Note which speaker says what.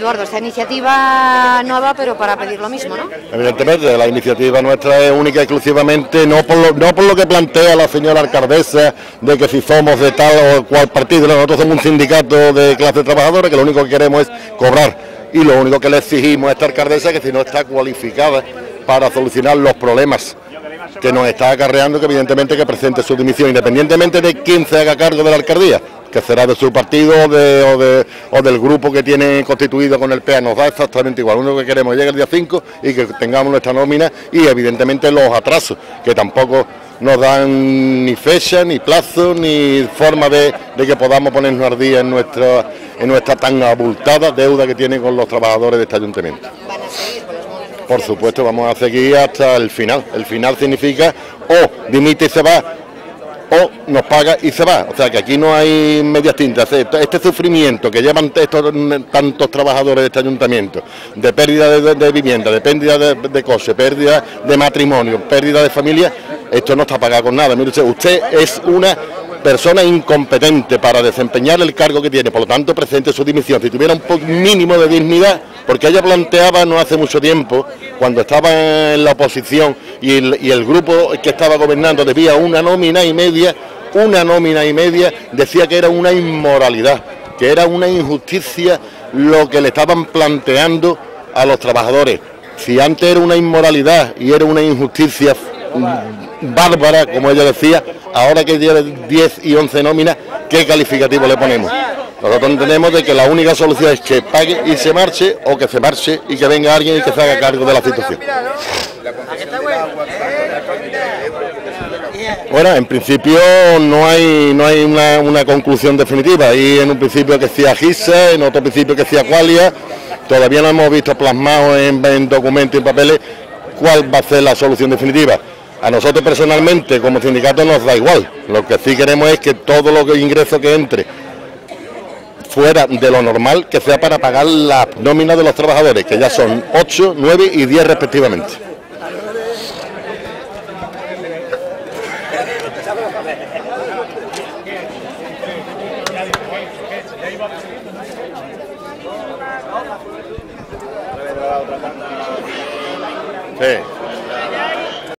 Speaker 1: Eduardo, esta iniciativa nueva, pero para pedir lo mismo, ¿no?
Speaker 2: Evidentemente, la iniciativa nuestra es única y exclusivamente, no por, lo, que plantea la señora alcaldesa, de que si somos de tal o cual partido, nosotros somos un sindicato de clase trabajadora que lo único que queremos es cobrar. Y lo único que le exigimos a esta alcaldesa es que si no está cualificada para solucionar los problemas que nos está acarreando, que evidentemente que presente su dimisión, independientemente de quién se haga cargo de la alcaldía que será de su partido o, de, o, del grupo que tiene constituido con el PEA, nos da exactamente igual. Lo único que queremos es llegar el día 5 y que tengamos nuestra nómina y evidentemente los atrasos, que tampoco nos dan ni fecha, ni plazo, ni forma de, que podamos ponernos al día en nuestra, en nuestra tan abultada deuda que tiene con los trabajadores de este ayuntamiento.
Speaker 1: ¿Van a seguir con los
Speaker 2: Por supuesto, vamos a seguir hasta el final. El final significa o dimite y se va o nos paga y se va. O sea que aquí no hay medias tintas. Este sufrimiento que llevan estos tantos trabajadores de este ayuntamiento, de pérdida de, vivienda, de pérdida de, coche, pérdida de matrimonio, pérdida de familia, esto no está pagado con nada. Mire usted, usted es una persona incompetente para desempeñar el cargo que tiene, por lo tanto presente su dimisión. Si tuviera un mínimo de dignidad, porque ella planteaba no hace mucho tiempo, cuando estaba en la oposición y el, grupo que estaba gobernando debía una nómina y media, una nómina y media, decía que era una inmoralidad, que era una injusticia lo que le estaban planteando a los trabajadores. Si antes era una inmoralidad y era una injusticia bárbara, como ella decía, ahora que tiene 10 y 11 nóminas, ¿qué calificativo le ponemos? Nosotros entendemos de que la única solución es que pague y se marche, o que se marche y que venga alguien y que se haga cargo de la situación. Bueno, en principio no hay no hay una, conclusión definitiva. Y en un principio que decía GISA, en otro principio que decía Qualia. Todavía no hemos visto plasmado en, en documentos y papeles cuál va a ser la solución definitiva. A nosotros personalmente, como sindicato, nos da igual. Lo que sí queremos es que todo lo que ingreso que entre fuera de lo normal, que sea para pagar la nómina de los trabajadores, que ya son 8, 9 y 10 respectivamente. Sí.